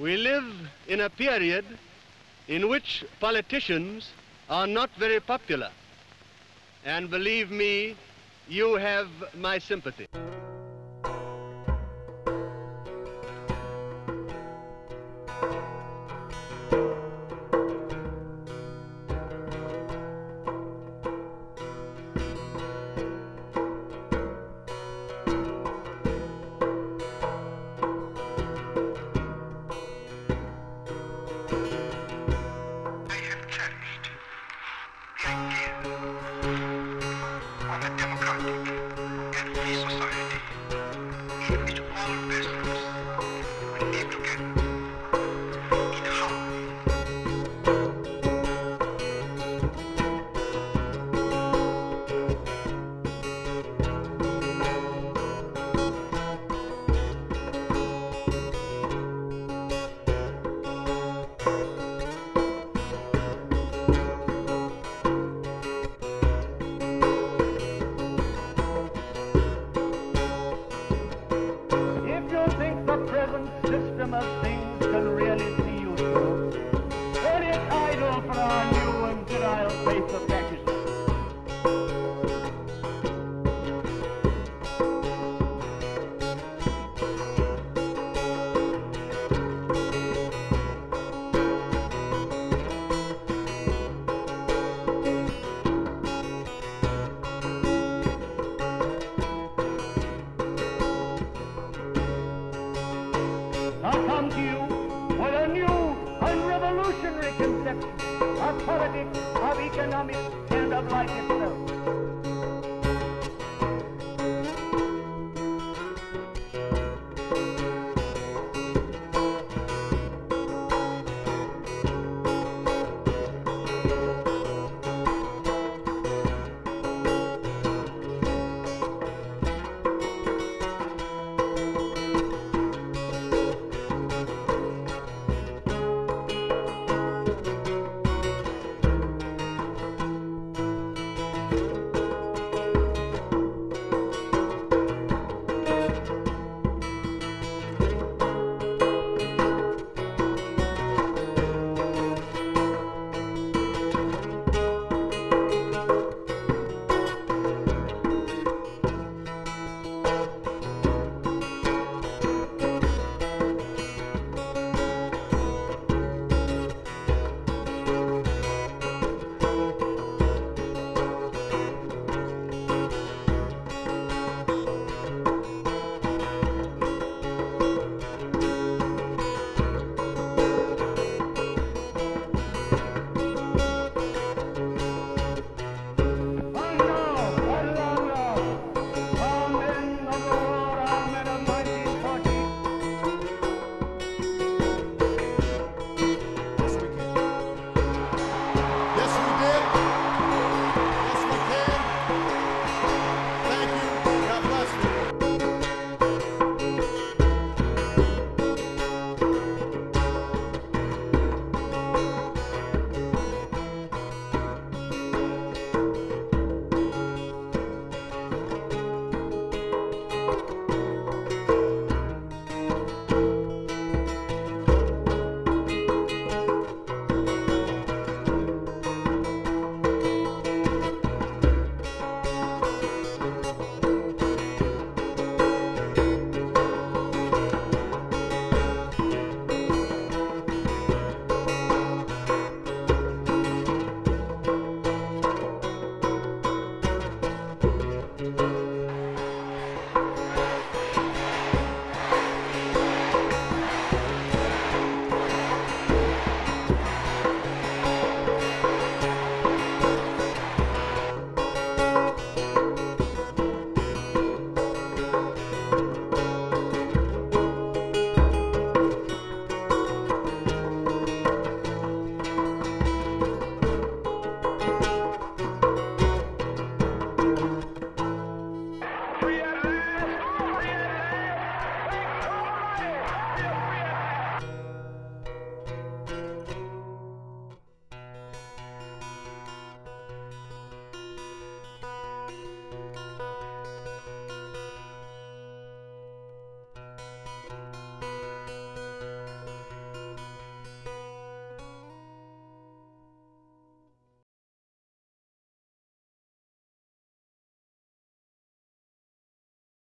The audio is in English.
We live in a period in which politicians are not very popular. And believe me, you have my sympathy. It's idle of politics, of economics, and of life itself.